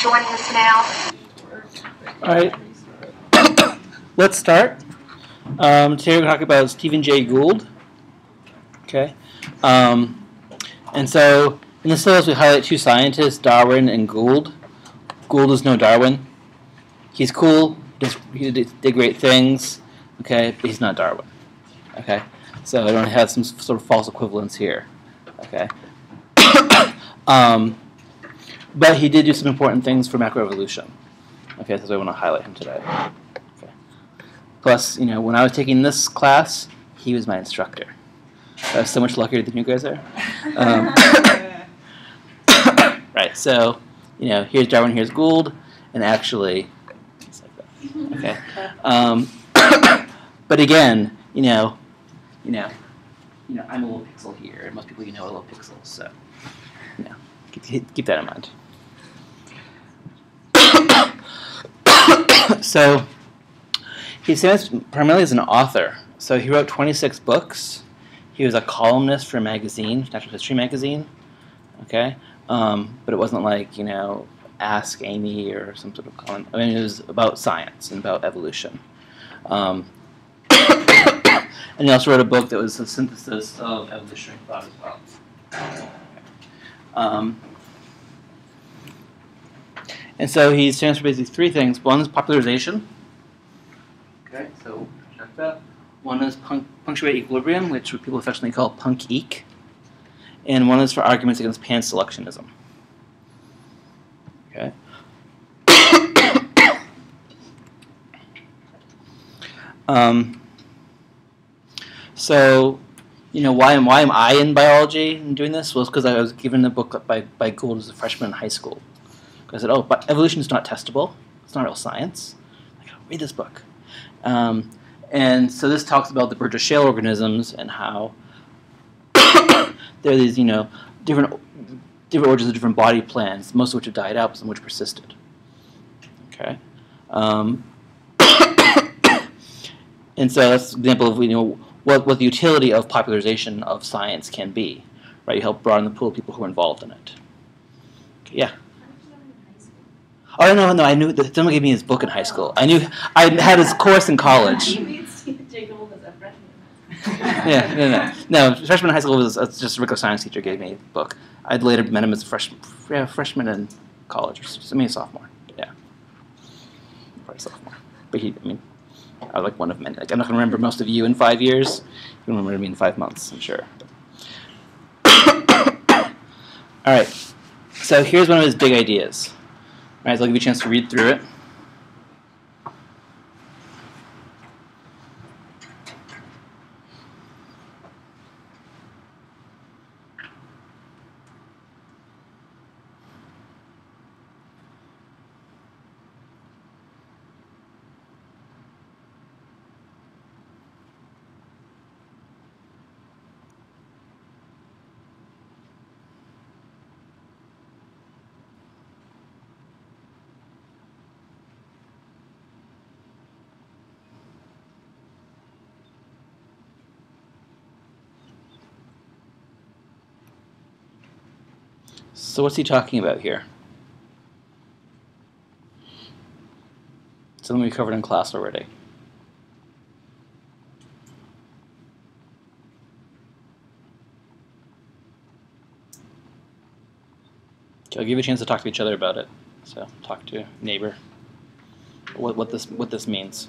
joining us now. All right, let's start. Um, today we're going to talk about Stephen Jay Gould. Okay, um, and so in the syllabus we highlight two scientists, Darwin and Gould. Gould is no Darwin. He's cool. Does, he did, did great things. Okay, but he's not Darwin. Okay, so I don't have some sort of false equivalence here. Okay. Um, but he did do some important things for macroevolution. Okay, that's why I want to highlight him today. Okay. Plus, you know, when I was taking this class, he was my instructor. I was so much luckier than you guys are. Um, right, so, you know, here's Darwin, here's Gould, and actually. Okay. Um, but again, you know, you know, you know, I'm a little pixel here, and most people you know are little pixels, so, keep, that in mind. so he's famous primarily as an author. So he wrote 26 books. He was a columnist for a magazine, Natural History magazine. Okay, um, but it wasn't like you know Ask Amy or some sort of column. I mean, it was about science and about evolution. Um, and he also wrote a book that was a synthesis of evolutionary thought as well. Um, and so he stands for basically three things. One is popularization. Okay, so check that. One is punc- punctuate equilibrium, which people affectionately call punk eek. And one is for arguments against pan selectionism. Okay. um, so, you know, why am why am I in biology and doing this? Well, it's because I was given a book by by Gould as a freshman in high school. I said, "Oh, but evolution is not testable. It's not real science." Like, read this book. Um, and so this talks about the Burgess shale organisms and how there are these, you know, different different origins of different body plans, most of which have died out, but some which persisted. Okay. Um, and so that's an example of you know what what the utility of popularization of science can be. Right, you help broaden the pool of people who are involved in it. Yeah. Oh no, no! I knew that someone gave me his book in high school. I knew I had his course in college. yeah, no, no, no. Freshman in high school was uh, just a regular science teacher gave me a book. I'd later met him as a freshman, yeah, freshman in college, or I mean sophomore. Yeah, probably sophomore. But he, I mean, Was like one of many. Like I'm not gonna remember most of you in five years. You remember me in five months, I'm sure. All right. So here's one of his big ideas. All right, so I'll give you a chance to read through it. So what's he talking about here? Something we covered in class already. Okay, I'll give you a chance to talk to each other about it. So talk to neighbor. What what this what this means.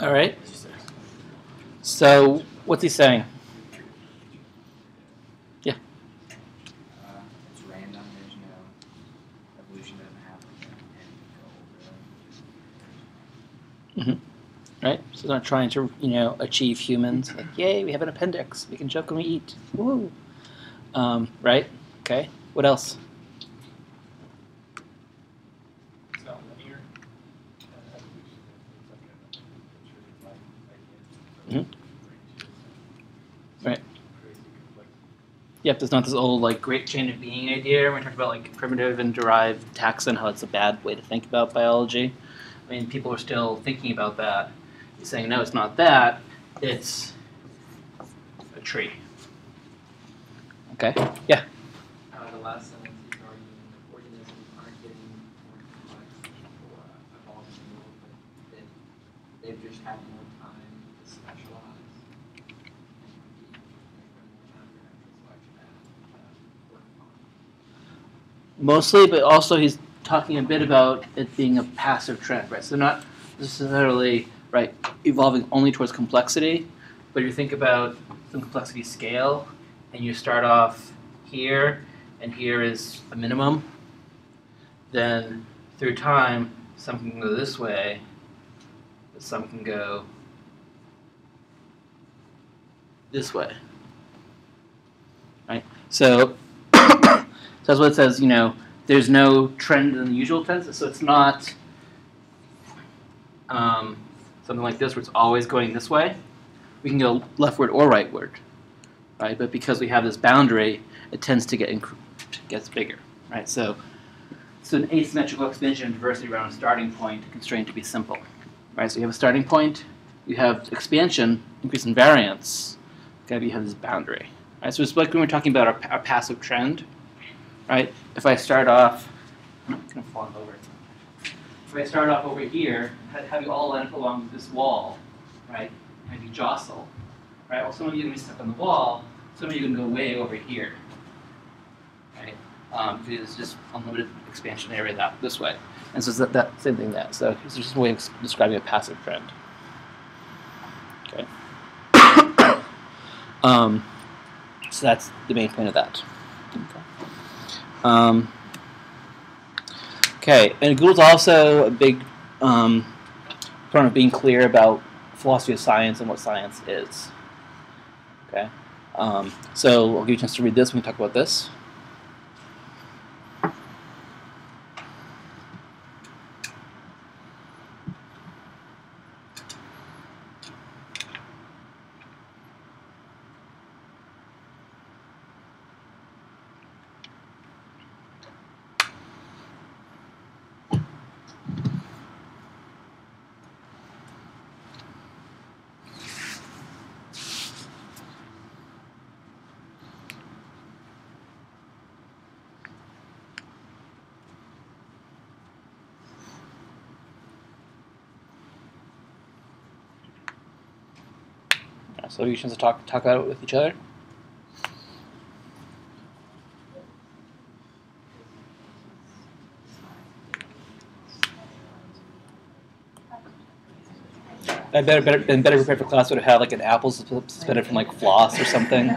All right. So what's he saying? Yeah. Uh, Right. So it's not trying to you know achieve humans. Like, yay, we have an appendix. We can choke when we eat. Woo. Um, right. Okay. What else? Mhm. Right. Yep, there's not this old like great chain of being idea. We talked about like primitive and derived taxon, how it's a bad way to think about biology. I mean, people are still thinking about that. He's saying no, it's not that. It's a tree. Okay. Yeah. Uh, the last sentence he's arguing that organisms aren't getting more complex or uh, evolving a little bit. That they've just had more time to specialize. And there's more time for natural selection to work. Mostly, but also he's talking a bit about it being a passive trend, right? So not necessarily right evolving only towards complexity, but you think about the complexity scale, and you start off here, and here is a minimum. Then through time, some can go this way, but some can go this way. Right? So, so that's what it says, you know, there's no trend in the usual tense, so it's not um, something like this where it's always going this way. We can go leftward or rightward, right? But because we have this boundary, it tends to get gets bigger, right? So, so an asymmetrical expansion of diversity around a starting point constrained to be simple, right? So you have a starting point, you have expansion, increase in variance, okay? You have this boundary, right? So it's like when we're talking about our, our passive trend, right? If I start off, I'm gonna fall over. If I start off over here, ha- have you all end up along this wall, right? And you jostle, right? Well, some of you are gonna be stuck on the wall. Some of you can go way over here, right? Um, it's just unlimited expansion area that this way. And so it's that, that same thing that. So it's just a way of describing a passive trend. Okay. um, so that's the main point of that. Okay. Um, okay, and Gould's also a big um, proponent of being clear about philosophy of science and what science is. Okay, um, so I'll give you a chance to read this when we talk about this. Yeah, so you chance to talk talk about it with each other. I better better been better prepared for class would have had like an apple suspended from like floss or something.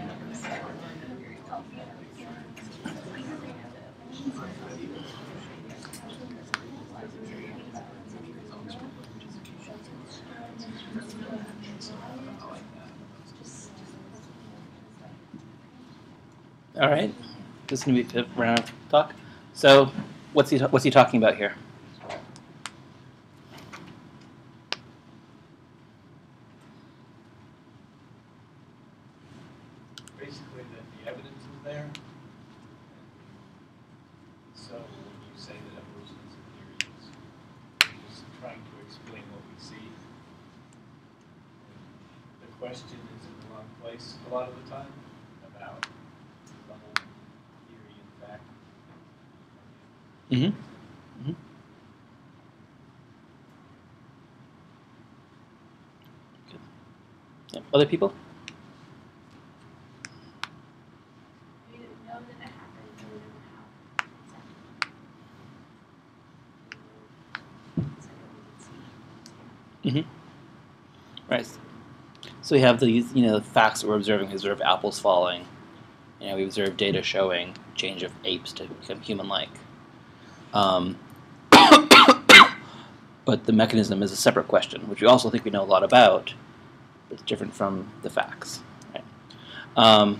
All right. This is gonna be a round talk. So, what's he what's he talking about here? Basically, that the evidence is there. So when you say that evolution is a theory, it's you're just trying to explain what we see. The question is in the wrong place a lot of the time about the whole theory and fact. Mm-hmm. Mm-hmm. Good. Yep. Other people? We didn't know that it happened, we didn't know how exactly. So we could see. Right. So we have these, you know, the facts that we're observing. We observe apples falling. You know, we observe data showing change of apes to become human-like. Um, but the mechanism is a separate question, which we also think we know a lot about. It's different from the facts. Right. Um,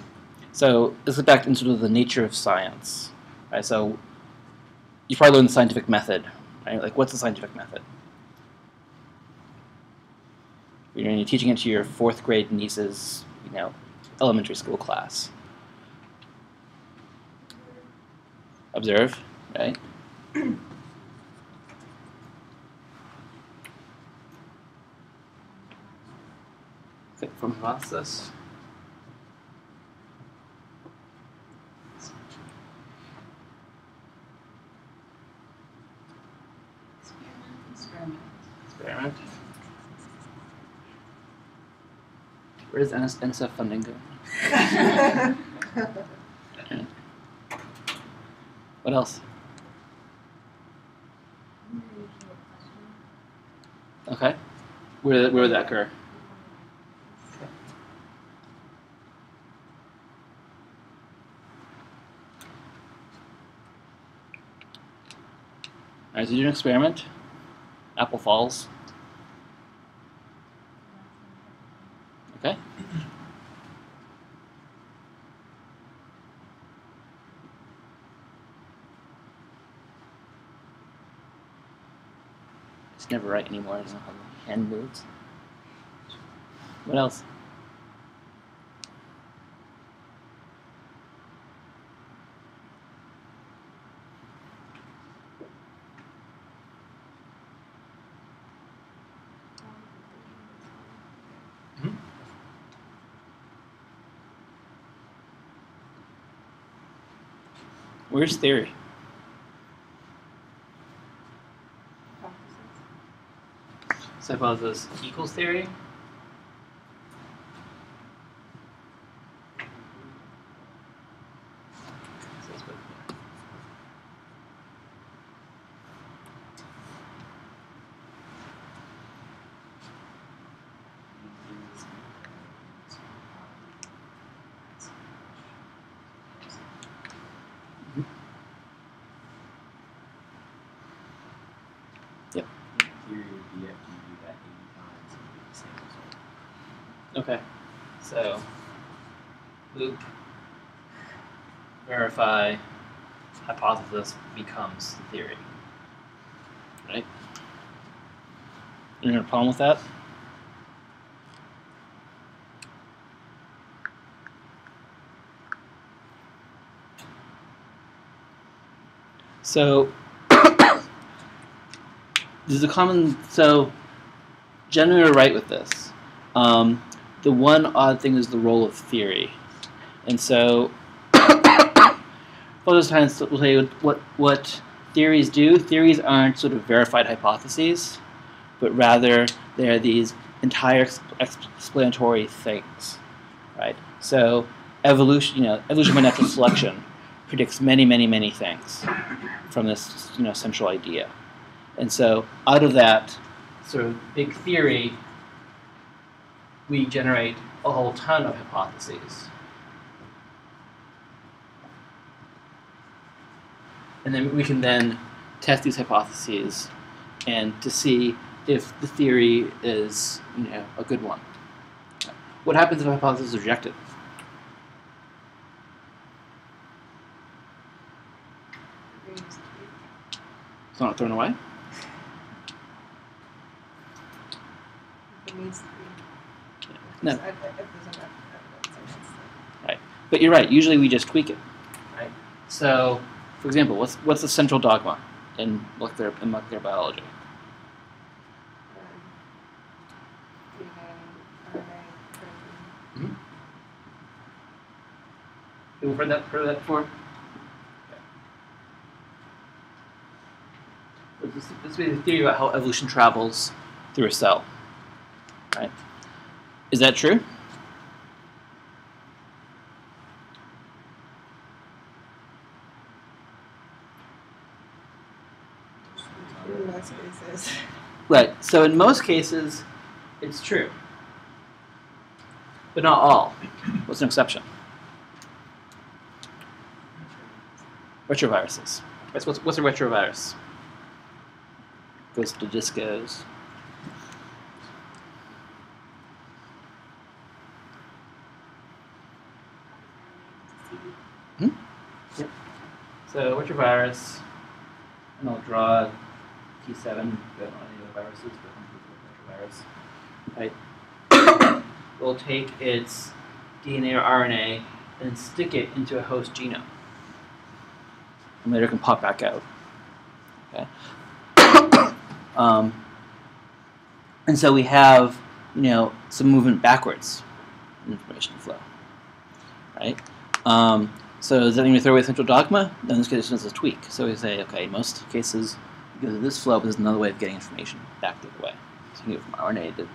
so this is back into sort of the nature of science. Right. So you probably learned the scientific method. Right. Like, what's the scientific method? You're, you're teaching it to your fourth grade niece's, you know, elementary school class. Observe, right? From hypothesis. Experiment. Experiment. Where does NS- NSF funding go? What else? Okay. Where where would that occur? Alright, so do an experiment. Apple falls. Okay. It's never right anymore. I don't know how hand moves. What else? Where's theory? So hypothesis equals theory. So it's what- Theory would be after you do that eighty times and get the same result. Okay. So loop verify becomes theory. Right? You have a problem with that? So there's a common so generally we're right with this. Um, the one odd thing is the role of theory, and so science will tell you what what theories do. Theories aren't sort of verified hypotheses, but rather they're these entire explanatory things, right? So evolution, you know, evolution by natural selection predicts many, many, many things from this you know central idea, and so out of that sort of big theory, we generate a whole ton of hypotheses. and then we can then test these hypotheses and to see if the theory is you know, a good one. What happens if a hypothesis is rejected? It's not thrown away? No. Right. But you're right. Usually we just tweak it. Right. So for example, what's what's the central dogma in molecular in molecular biology? Mm-hmm. You've heard that heard that before? This, this is the theory about how evolution travels through a cell, right? Is that true? In most cases. Right. So in most cases, it's true, but not all. What's an exception? Retroviruses. What's what's, what's a retrovirus? Goes to discos. Hmm? So retrovirus, and I'll draw T7, don't know any other viruses, but retrovirus. Right? we'll take its DNA or RNA and stick it into a host genome. And later it can pop back out. Okay. um, and so we have, you know, some movement backwards in information flow. Right? Um, so does that mean we throw away central dogma? In this case, it's a tweak. So we say, okay, in most cases, because of this flow, but there's another way of getting information back the other way. So you can go from RNA to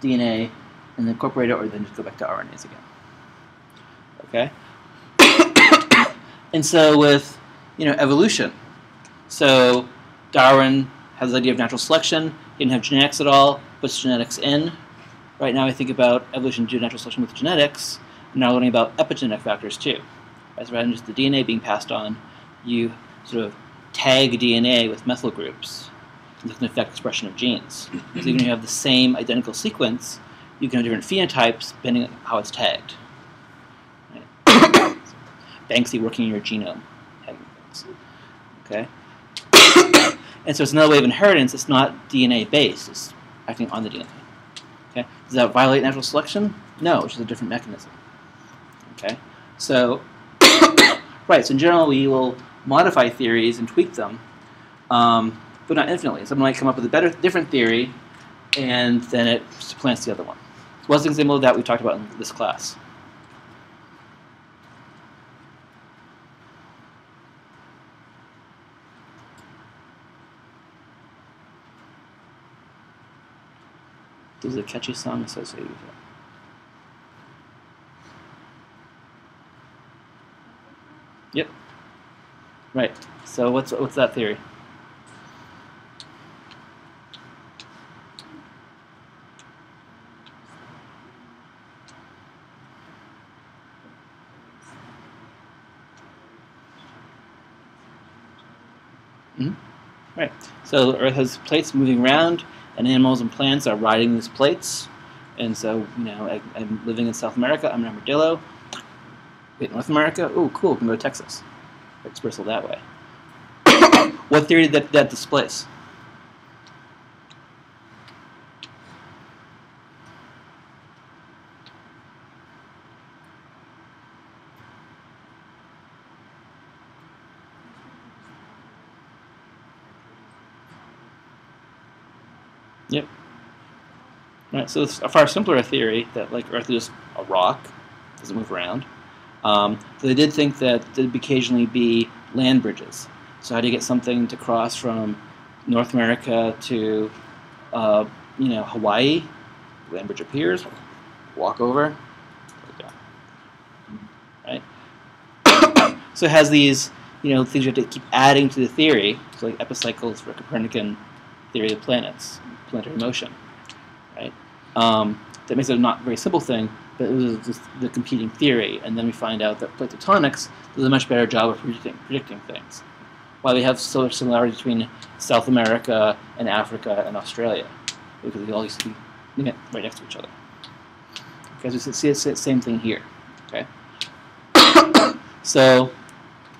DNA and then incorporate it, or then just go back to RNAs again. Okay? and so with, you know, evolution, so Darwin has the idea of natural selection, he didn't have genetics at all, puts genetics in. Right now I think about evolution due to natural selection with genetics, and now learning about epigenetic factors too. So rather than just the DNA being passed on, you sort of tag DNA with methyl groups that can affect expression of genes. So even if you have the same identical sequence, you can have different phenotypes depending on how it's tagged. Banksy working in your genome. Okay? and so it's another way of inheritance, it's not DNA based, it's acting on the DNA. Okay? Does that violate natural selection? No, which is a different mechanism. Okay? So, right, so in general we will modify theories and tweak them, um, but not infinitely. Someone might come up with a better, different theory, and then it supplants the other one. What's an example of that we talked about in this class? There's a catchy song associated with it. Yep. Right. So what's what's that theory? Mhm. Right. So the Earth has plates moving around, and animals and plants are riding these plates. And so, you know, I, I'm living in South America. I'm an armadillo. Wait, North America? Oh, cool. We can go to Texas. It's bristle that way. what theory did that, that displace? Yep. Right, so it's a far simpler theory that like Earth is just a rock, doesn't move around. Um, so they did think that there'd occasionally be land bridges. So how do you get something to cross from North America to, uh, you know, Hawaii? Land bridge appears, walk over, right? so it has these, you know, things you have to keep adding to the theory. So like epicycles for Copernican theory of planets, planetary motion, right? Um, that makes it a not very simple thing, but it was just the competing theory. And then we find out that plate tectonics does a much better job of predicting, predicting things. Why we have so much similarity between South America and Africa and Australia, because they all used to be right next to each other. Okay, so see the same thing here. Okay, so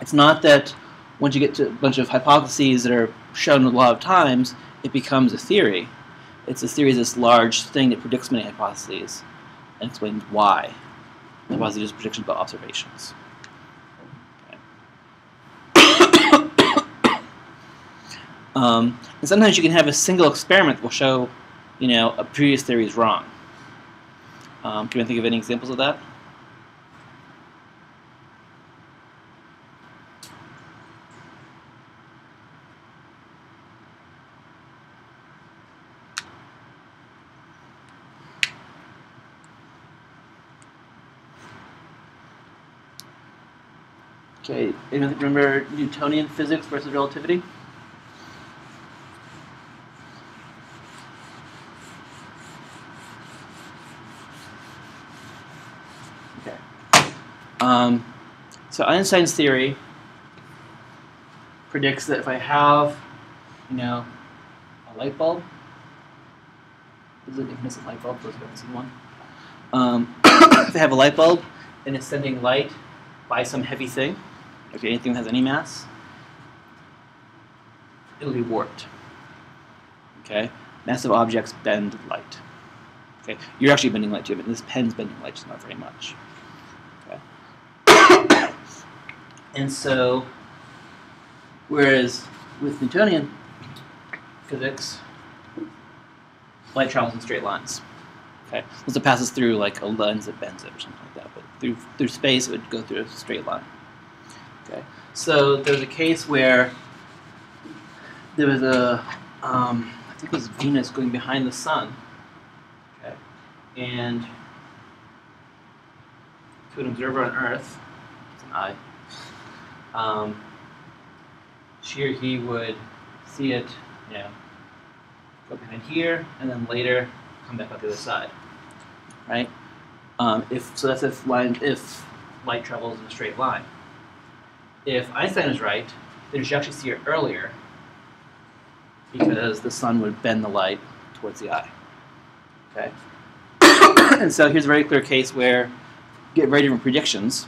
it's not that once you get to a bunch of hypotheses that are shown a lot of times, it becomes a theory. It's a theory is this large thing that predicts many hypotheses and explains why. Hypotheses are just predictions about observations. Um, and sometimes you can have a single experiment that will show, you know, a previous theory is wrong. Um, can you think of any examples of that? Okay, anyone remember Newtonian physics versus relativity? Okay. Um, so Einstein's theory predicts that if I have, you know, a light bulb, this is an incandescent light bulb, those who haven't seen one. Um, if I have a light bulb and it's sending light by some heavy thing, if anything has any mass, it'll be warped. Okay? Massive objects bend light. Okay? You're actually bending light too, but this pen's bending light just not very much. Okay? and so, whereas with Newtonian physics, light travels in straight lines. Okay? unless it passes through like a lens that bends it or something like that, but through through space it would go through a straight line. Okay, so there's a case where there was a, um, I think it was Venus going behind the sun. Okay, and to an observer on Earth, it's an eye, um, she or he would see it, you know, go behind here, and then later come back out the other side, right? Um, if so, that's if line if light travels in a straight line if Einstein is right, then you should actually see it earlier because the sun would bend the light towards the eye. Okay? and so here's a very clear case where you get very different predictions.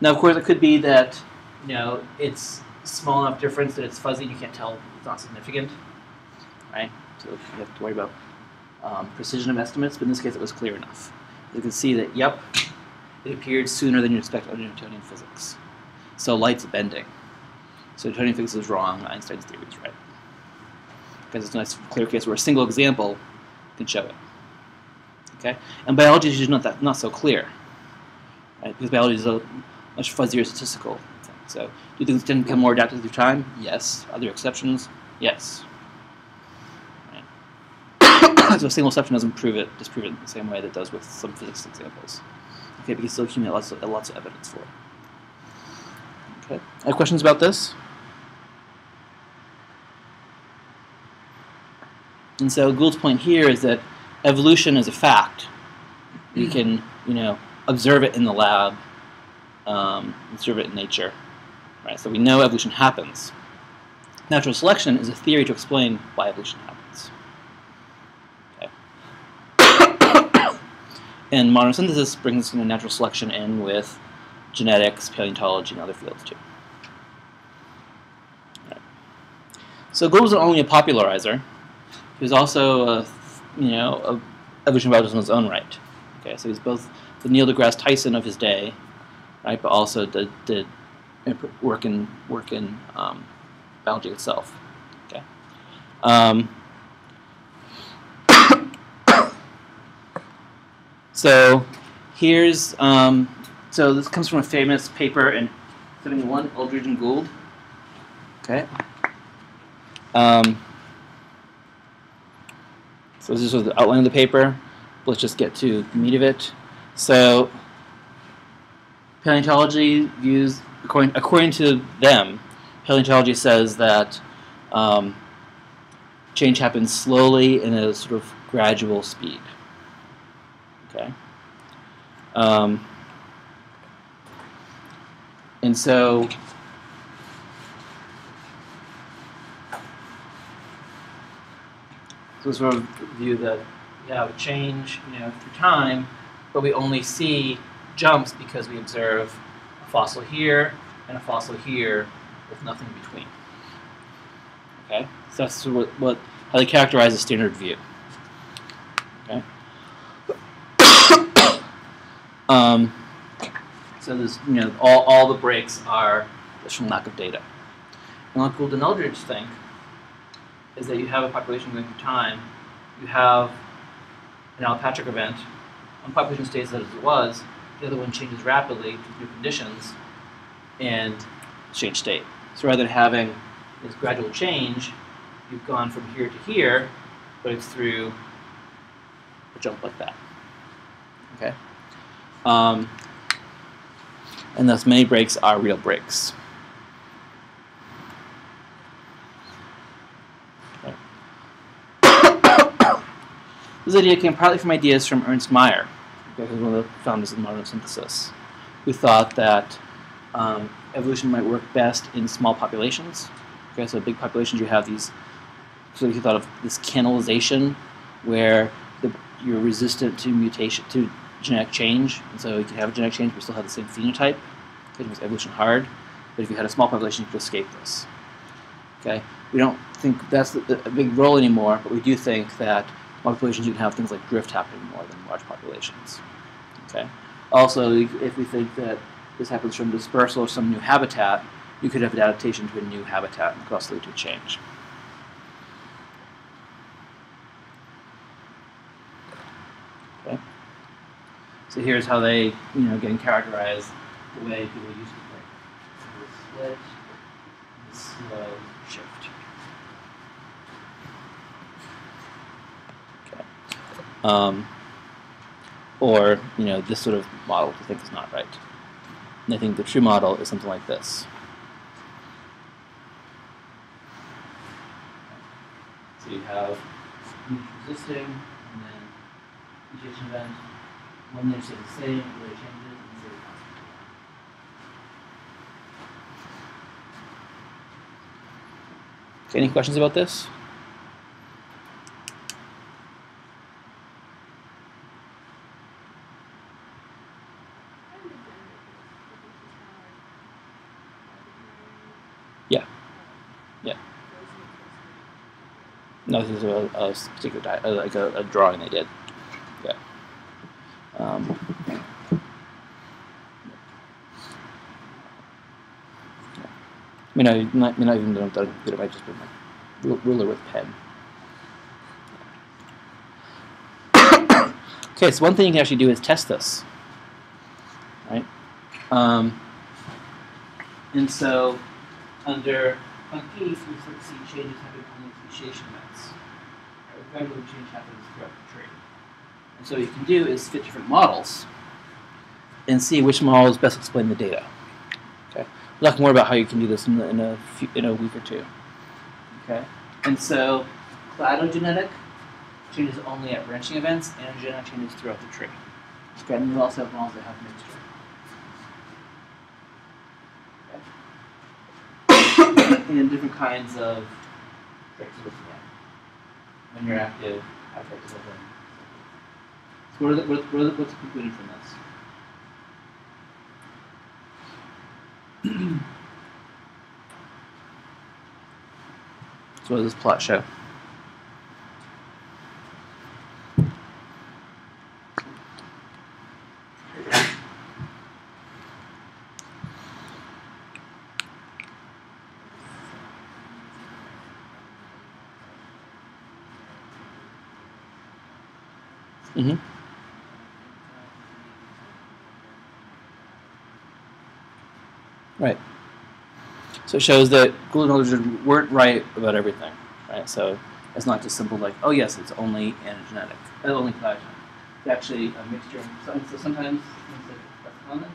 Now, of course, it could be that you know it's small enough difference that it's fuzzy you can't tell it's not significant, right? So you have to worry about um, precision of estimates, but in this case, it was clear enough. You can see that, yep, it appeared sooner than you expect under Newtonian physics. So light's bending. So Newtonian physics is wrong, Einstein's theory is right. Because it's a nice clear case where a single example can show it. Okay? And biology is not that not so clear. Right? Because biology is a much fuzzier statistical thing. So do things tend to become more adaptive through time? Yes. Are there exceptions? Yes. Right. so a single exception doesn't prove it, disprove it in the same way that it does with some physics examples. Okay, but you still accumulate lots of, lots of evidence for it. Okay. Any questions about this? And so Gould's point here is that evolution is a fact. You can, you know, observe it in the lab, um, observe it in nature. Right? So we know evolution happens. Natural selection is a theory to explain why evolution happens. Okay. and modern synthesis brings you know, natural selection in with genetics, paleontology, and other fields too. So Gould wasn't only a popularizer; he was also, a, you know, a evolution biologist in his own right. Okay, so he's both the Neil deGrasse Tyson of his day, right, but also did, did work in work in um, biology itself. Okay. Um, so here's um, so this comes from a famous paper in 71, Eldredge and Gould. Okay. Um, so this of the outline of the paper. Let's just get to the meat of it. So paleontology views, according, according to them, paleontology says that um, change happens slowly in a sort of gradual speed. Okay. Um, and so so sort of view that we have change, you know, through time, but we only see jumps because we observe a fossil here and a fossil here with nothing in between. Okay, so that's what, what how they characterize a standard view. Okay. um, so this, you know, all, all the breaks are just from lack of data. And what Gould and Eldredge think is that you have a population going through time, you have an allopatric event, one population stays as it was, the other one changes rapidly to new conditions, and change state. So rather than having this gradual change, you've gone from here to here, but it's through a jump like that. Okay? Um, and thus many breaks are real breaks. This idea came partly from ideas from Ernst okay, who's one of the founders of modern synthesis, who thought that um, evolution might work best in small populations. Okay, so big populations, you have these. So he thought of this canalization, where the, you're resistant to mutation, to genetic change, and so you can have a genetic change but still have the same phenotype. It makes evolution hard, but if you had a small population, you could escape this. Okay, we don't think that's a big role anymore, but we do think that populations you can have things like drift happening more than large populations. Okay. Also, if we think that this happens from dispersal or some new habitat, you could have adaptation to a new habitat and could also lead to change. Okay. So here's how they, you know, again characterize the way people use the break. So split, slow shift. Okay. Um, or, you know, this sort of model we think is not right. And I think the true model is something like this. So you have resisting, and then mutation event. One they stay the same, the changes, and zero constant. Okay, any questions about this? Yeah. Yeah. No, this is a, a particular uh, like a, a, drawing they did. Yeah. Um, I I not, not even know that it might just be like ruler with pen. okay, so one thing you can actually do is test this, right? Um, and so under punk eek, we see changes happening on the appreciation events. Right, gradual change happens throughout the tree. And so what you can do is fit different models and see which models best explain the data. Talk more about how you can do this in, in a few, in a week or two. Okay, and so cladogenetic changes only at branching events, anagenetic changes throughout the tree. Okay, and you also have models that have mixture. and different kinds of. When you're active, are. So what are the, what, are the, what's the conclusion from this? So what does this plot show? So it shows that Gould and weren't right about everything, right? So it's not just simple like, oh yes, it's only anagenetic, uh, only collagen. It's actually a mixture. So, so sometimes that's common,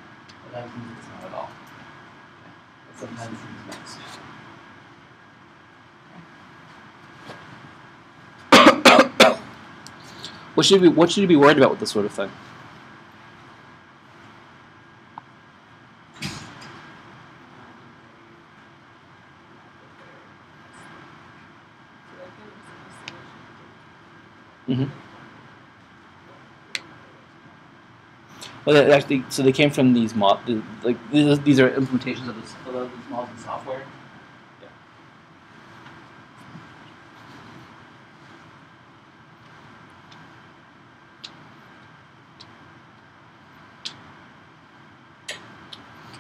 but means it's not at all. But sometimes it's mixed. What should we what should you be worried about with this sort of thing? Mm-hmm. Well, they actually, so they came from these mod, like these, these are implementations of, this, of these models in software. Yeah.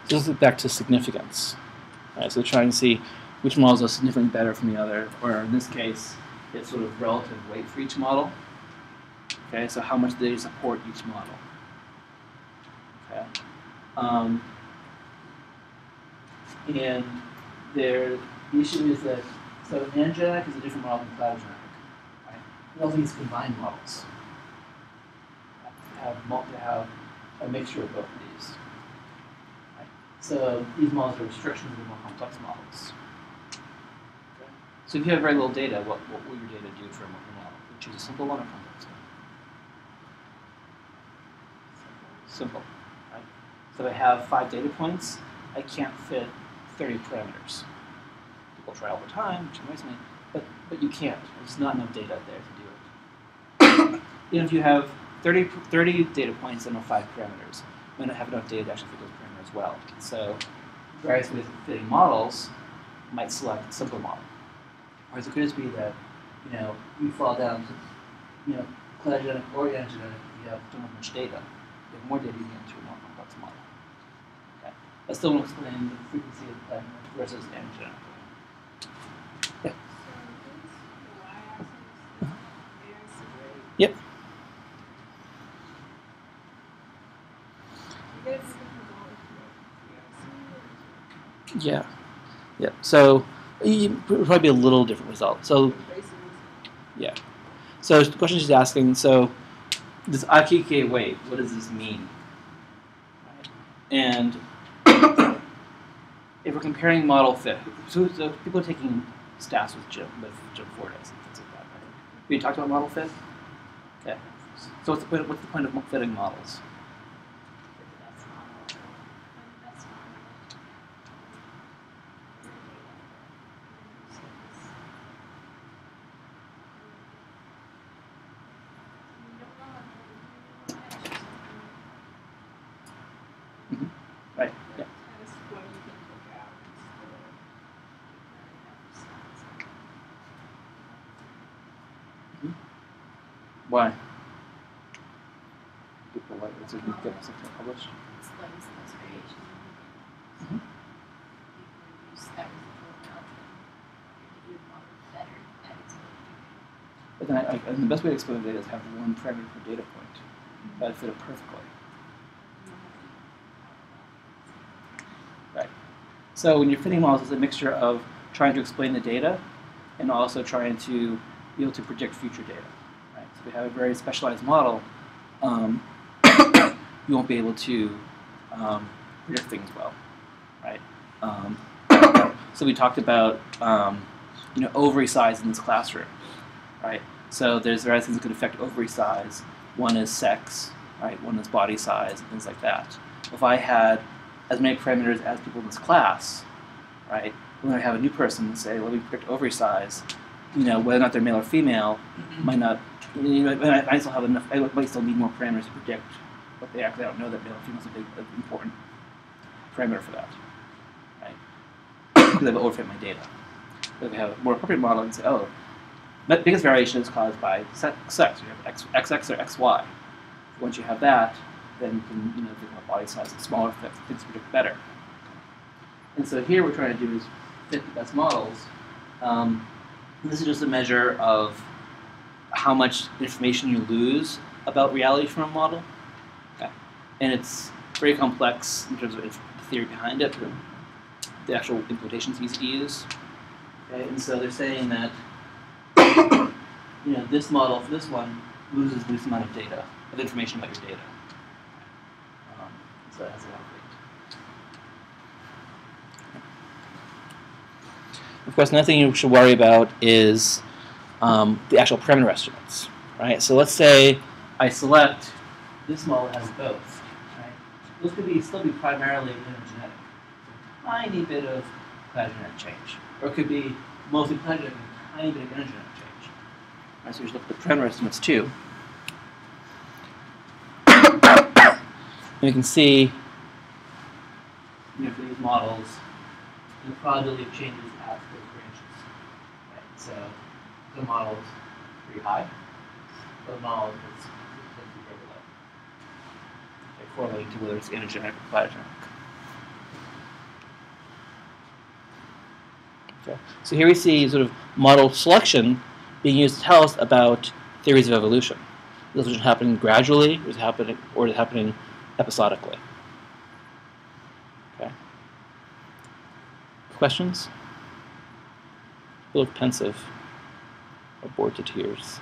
So let's back to significance. All right, so trying to see which models are significantly better from the other, or in this case, it's sort of relative weight for each model. Okay, so how much they support each model. Okay, um, and there, the issue is that so anagenic is a different model than cladogenic. Right? We also combined models. To have to have a mixture of both of these. Right? So these models are restrictions of the more complex models. So if you have very little data, what, what will your data do for a model? You choose a simple one or complex one? Simple, right? So I have five data points, I can't fit 30 parameters. People try all the time, which annoys me, but, but you can't. There's not enough data there to do it. Even if you have 30, 30 data points and five parameters, you might not have enough data to actually fit those parameters well. So various ways of fitting models might select a simple model. Whereas it could just be that, you know, you fall down to, you know, cladogenic or anagenic if you have don't much data. You have more data, you get into a more complex model. Okay. I still want to explain the frequency of cladogenic versus anagenic. So this y-axis is very separate. Yep. You guys can go with Yeah. Yep. So you- probably be a little different result. So yeah. So the question she's asking, so this Akaike weight, what does this mean? And if we're comparing model fit, so, so people are taking stats with Jim, with Jim Fordyce and things like that, right? We talked about model fit? Okay. So what's the point, what's the point of fitting models? That's not, that's not. Right, yeah. That's what you can look out Why? People like it, so you get published. Explains those variations. Mhm. You can reduce that residual amount and you model better at its own But then I, I, and the best way to explain the data is have one parameter per data point. That fit it perfectly. Right. So when you're fitting models, it's a mixture of trying to explain the data and also trying to be able to predict future data. Right? So you have a very specialized model, um, you won't be able to um, predict things well. Right? Um, so we talked about um, you know ovary size in this classroom. Right? So there's various things that could affect ovary size. One is sex, right? One is body size and things like that. If I had as many parameters as people in this class, right? When I have a new person and say, let me predict ovary size, you know, whether or not they're male or female, might not, you know, I might still have enough, I might still need more parameters to predict what they actually don't know that male or female is a big, an important parameter for that, right? Because I've overfit my data. But I have a more appropriate model and say, oh, the biggest variation is caused by sex. You have X, XX or XY. Once you have that, then you can you know think about body size and smaller fit, things predict better. And so here we're trying to do is fit the best models. Um, this is just a measure of how much information you lose about reality from a model. And it's very complex in terms of the theory behind it, the actual implementation is easy to use. Okay. And so they're saying that you know this model for this one loses this amount of data of information about your data. Um, so that's a lot of weight. Of course, another thing you should worry about is um, the actual parameter estimates, right? So let's say I select this model has both? Those could be still be primarily genetic, tiny bit of cladogenic change, or it could be mostly cladogenic and a tiny bit of anagenic change. Right, so you should look at the parameter estimates too. And you can see, you know, for these models, the probability of changes at those branches. Right? So the model is pretty high. The model is correlate to whether it's anagenic or pyogenic. Okay. So here we see sort of model selection being used to tell us about theories of evolution. Is this happening gradually, or is it happening, or is it happening episodically? Okay. Questions? You look pensive, or bored to tears.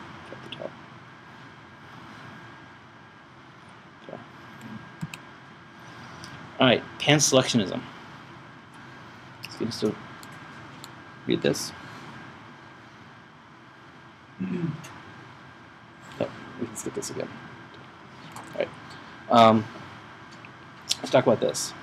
All right, pan-selectionism. So you still read this. Oh, we can skip this again. All right. Um, let's talk about this.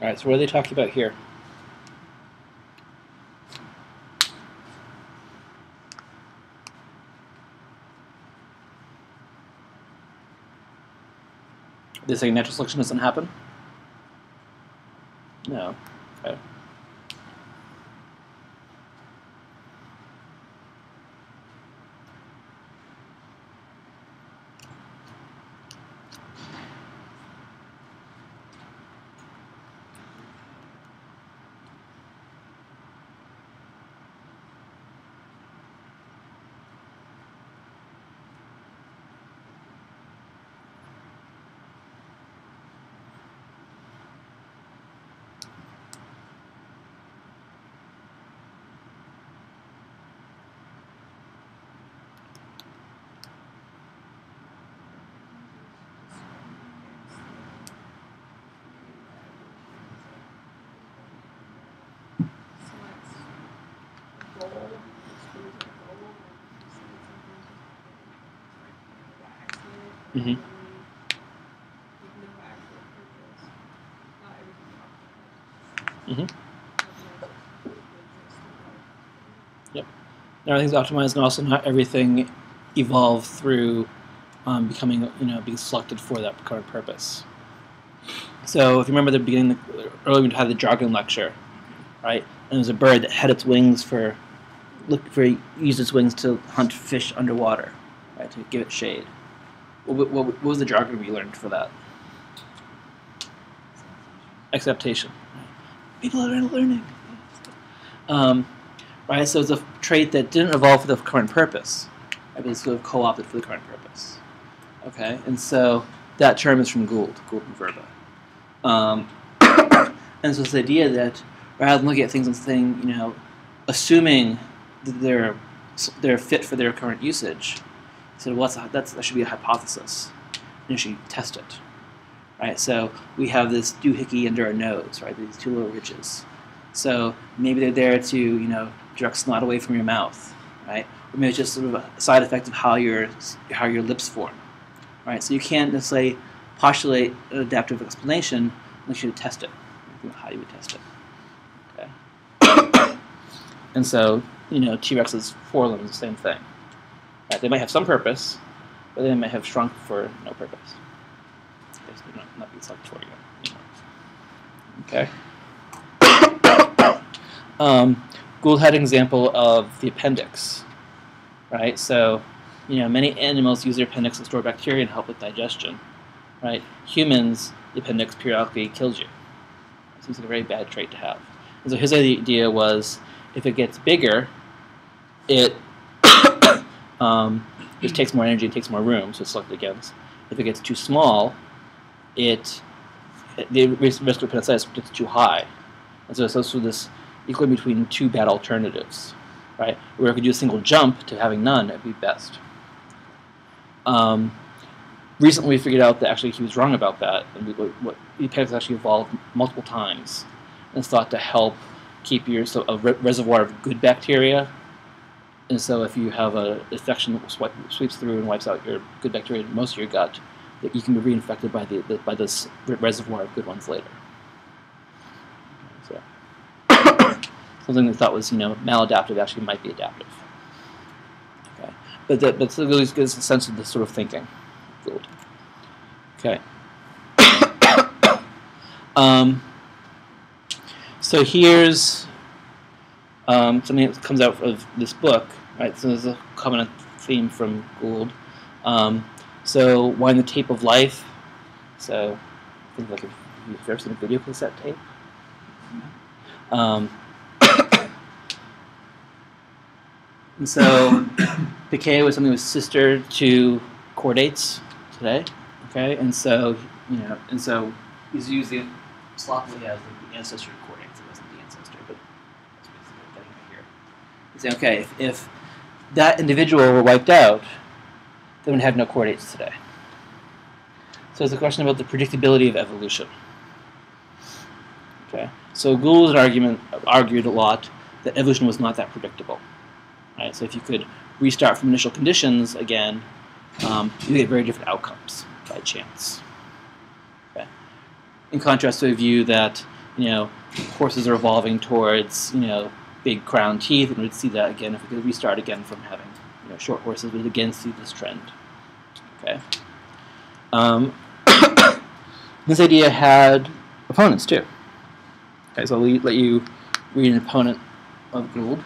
All right, so what are they talking about here? They say natural selection doesn't happen? No. Okay. So it's goal, it's really a goal, or say something by accident. Mhm. With no actual purpose. Not everything optimized. Mhm. Yep. Not everything's optimized, and also not everything evolved through um, becoming, you know, being selected for that current purpose. So, if you remember the beginning, earlier we had the jargon lecture, right? And there was a bird that had its wings for, look for, used its wings to hunt fish underwater, right? To give it shade. What, what, what was the jargon we learned for that? Exaptation. People are learning. Um, right? So it's a trait that didn't evolve for the current purpose. Right? But it's sort of co-opted for the current purpose. Okay, and so that term is from Gould, Gould and Vrba. Um, and so the idea that rather than looking at things and saying, you know, assuming that they're they're fit for their current usage, so what's a, that's that should be a hypothesis, and you should test it, right? So we have this doohickey under our nose, right? These two little ridges. So maybe they're there to, you know, direct snot away from your mouth, right? Or maybe it's just sort of a side effect of how your how your lips form, right? So you can't necessarily postulate an adaptive explanation unless you test it. How you would test it, okay? and so, you know, T-Rex's forelimbs, the same thing. Right? They might have some purpose, but they might have shrunk for no purpose. For you. Okay. Um, Gould had an example of the appendix, right? So, you know, many animals use their appendix to store bacteria and help with digestion, right? Humans, the appendix periodically kills you. It seems like a very bad trait to have. And so his idea was, if it gets bigger, it um, just takes more energy and takes more room, so it's selected against. If it gets too small, it the risk of appendicitis gets too high, and so it's also this equilibrium between two bad alternatives, right? Where if we do a single jump to having none, it'd be best. Um, recently, we figured out that actually he was wrong about that, and we, what, appendix actually evolved multiple times, and it's thought to help keep your so a re- reservoir of good bacteria. And so, if you have a infection that swipe, sweeps through and wipes out your good bacteria in most of your gut, that you can be reinfected by the, the by this re- reservoir of good ones later. So, something we thought was you know maladaptive actually might be adaptive. Okay, but that but really gives a sense of the sort of thinking. Good. Okay. um, so here's um, something that comes out of this book, right? So there's a common theme from Gould. Um, so wind the tape of life. So I think like if you've ever seen a video cassette tape. Um, and so Pikaia was something was sister to chordates today. Okay, and so you know, and so he's the sloppily as the ancestor to chordates. It wasn't the ancestor, but that's basically getting here. He's saying, okay, if, if that individual were wiped out, then we'd have no chordates today. So it's a question about the predictability of evolution. Okay, so Gould's argument argued a lot that evolution was not that predictable. Right, so if you could restart from initial conditions again, um, you get very different outcomes by chance. Okay. In contrast to a view that you know horses are evolving towards you know big crown teeth, and we'd see that again if we could restart again from having you know short horses, we'd again see this trend. Okay. Um, this idea had opponents too. Okay, so I'll let you read an opponent of Gould.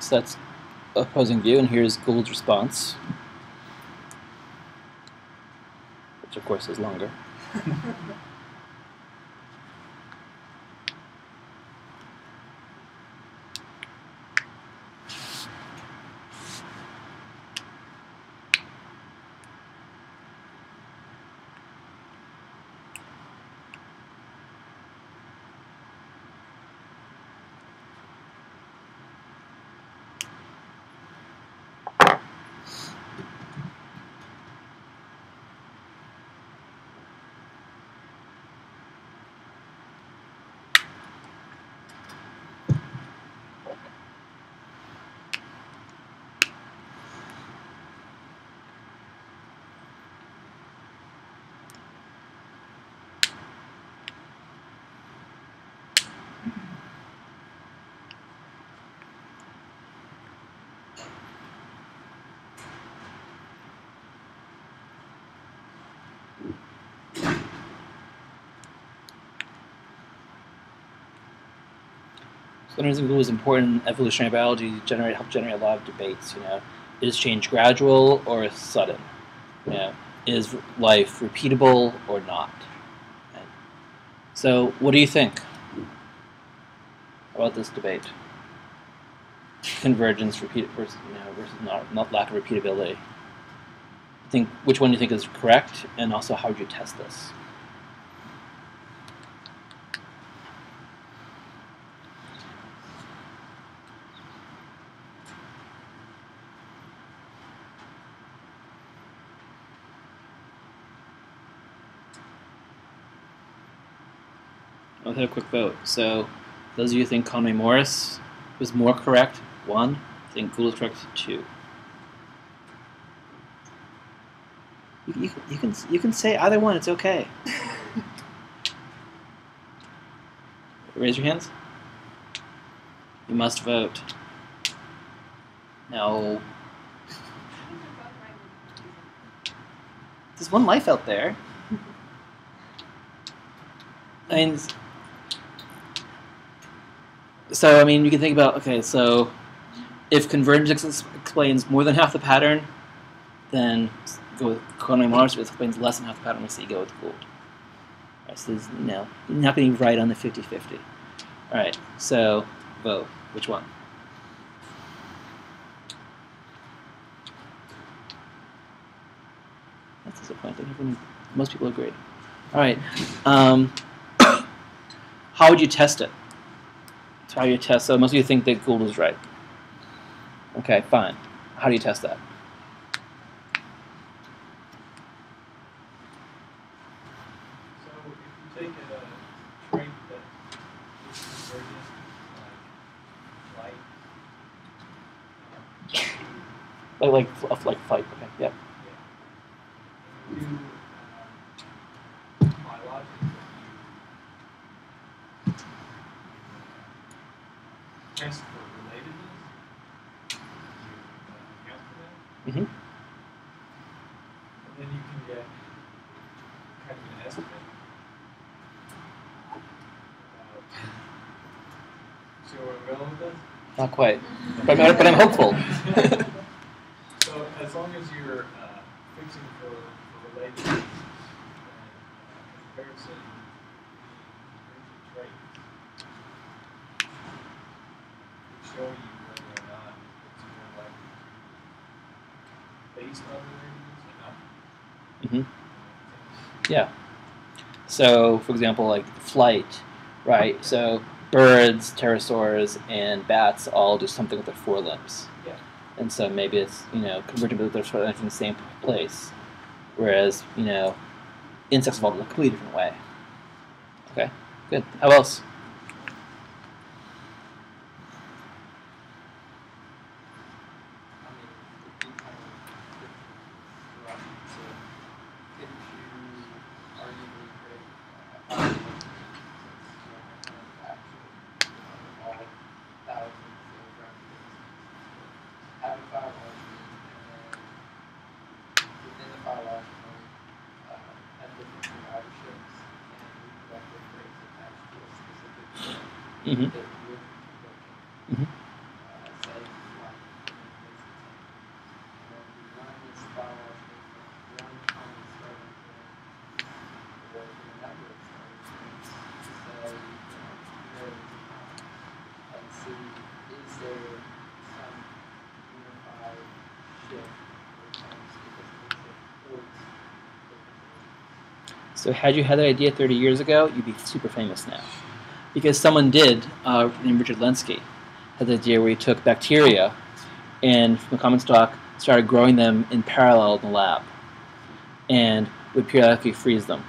So that's opposing view, and here's Gould's response, which of course is longer. So Leonard Gould was important in evolutionary biology generate help generate a lot of debates. You know, is change gradual or sudden? You know, is life repeatable or not? So, what do you think about this debate? Convergence, repeat versus you know versus not, not lack of repeatability. I think which one do you think is correct, and also how would you test this? Let's have a quick vote. So, those of you who think Conway Morris was more correct, one. Think Gould is correct, two. You, you, you can you can say either one. It's okay. Raise your hands. You must vote. No. There's one life out there. I mean, so I mean, you can think about okay, so if convergence ex- explains more than half the pattern, then go with Conway Morris. If it explains less than half the pattern, we see go with Gould. Right, so there's no, you're not be right on the 50-50. All right, so vote. Which one? That's disappointing. Everyone, most people agree. All right. Um, how would you test it? How do you test? Most of you think that Gould is right. Okay, fine. How do you test that? So if you take a trait that is convergent, like light, um, Like like like fight. Okay. Yep. and you do um, biologics that you test for relatedness, you uh, account for that, Mhm. and then you can get kind of an estimate about. See where I'm going with this? Not quite. But I'm, but I'm hopeful. So as long as you're uh, fixing for, for related and uh, comparison, the trait will show you whether or not it's more likely to be based on relatedness or not. hmm Yeah. So, for example, like flight, right? So birds, pterosaurs, and bats all do something with their forelimbs. Yeah. And so maybe it's you know convergent with their forelimbs in the same place, whereas you know insects evolve in a completely different way. Okay, good. How else? I mean, it'd be kind of different so couldn't you arguably create a file since you don't have to actually all thousands of records. Have a file algorithm and then within the file algorithm, uh, have different survivors and reproductive rates attached to a specific trait Mm-hmm. that would converge. Mhm. Uh, say like and then we run this file from one common starting point or from a number of starting points to say, you know, where is the time? And see, is there some unified shift or some statistical shift towards different So had you had that idea 30 years ago, you'd be super famous now. Because someone did, uh, named Richard Lenski, had the idea where he took bacteria and from the common stock started growing them in parallel in the lab and would periodically freeze them.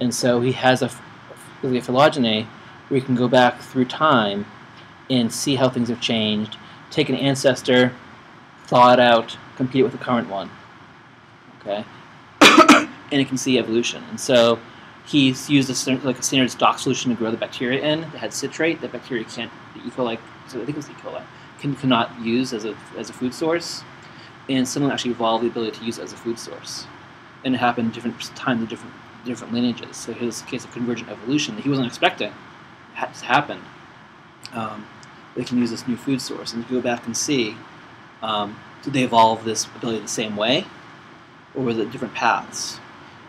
And so he has a, really a phylogeny where you can go back through time and see how things have changed, take an ancestor, thaw it out, compete it with the current one. Okay? And it can see evolution. And so he's used a, like a standard stock solution to grow the bacteria in that had citrate that bacteria can't, the E. coli, so I think it was E. coli, can, cannot use as a, as a food source. And someone actually evolved the ability to use it as a food source. And it happened different times in different, different lineages. So here's a case of convergent evolution that he wasn't expecting has happened. Um, they can use this new food source. And if you go back and see, um, did they evolve this ability the same way? Or was it different paths?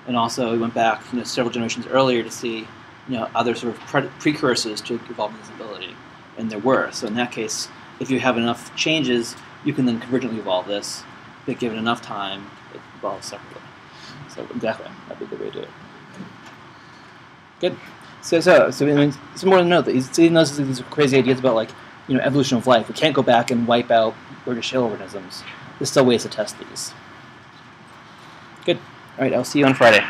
And also we went back you know, several generations earlier to see you know other sort of pre- precursors to evolving this ability, and there were. So in that case, if you have enough changes, you can then convergently evolve this. But given enough time, it evolves separately. So exactly, that'd be a good way to do it. Good. So so so I mean, some more to note that he's, he those these crazy ideas about like you know evolution of life. We can't go back and wipe out Burgess Shale organisms. There's still ways to test these. Good. All right, I'll see you on Friday.